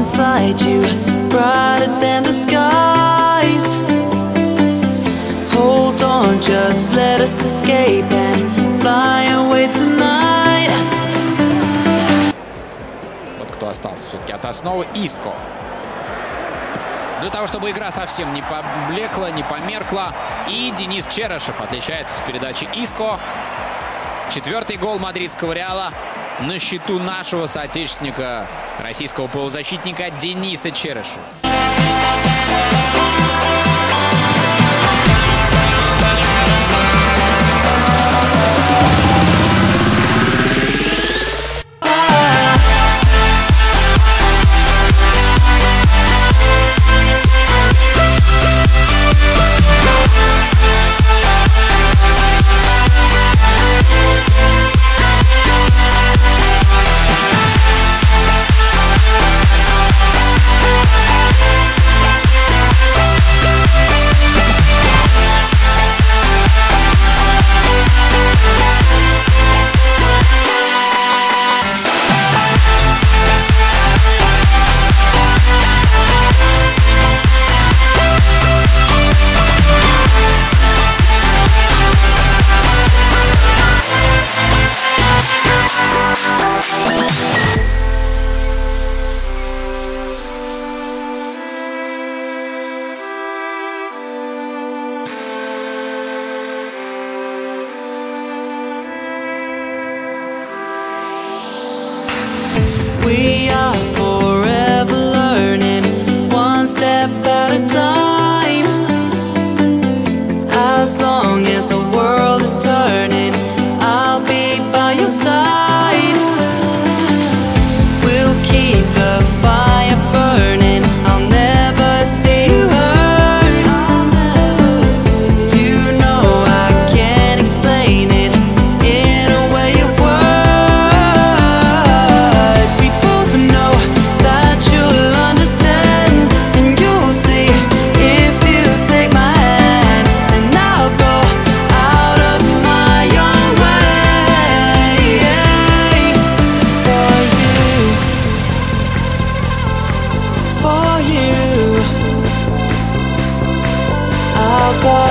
inside you, brighter than the skies. Hold on, just let us escape and fly away tonight. Вот кто остался все-таки от основы. Иско. Для того, чтобы игра совсем не поблекла, не померкла. И Денис Черышев отличается с передачи Иско. Четвертый гол мадридского Реала на счету нашего соотечественника, российского полузащитника Дениса Черышева. go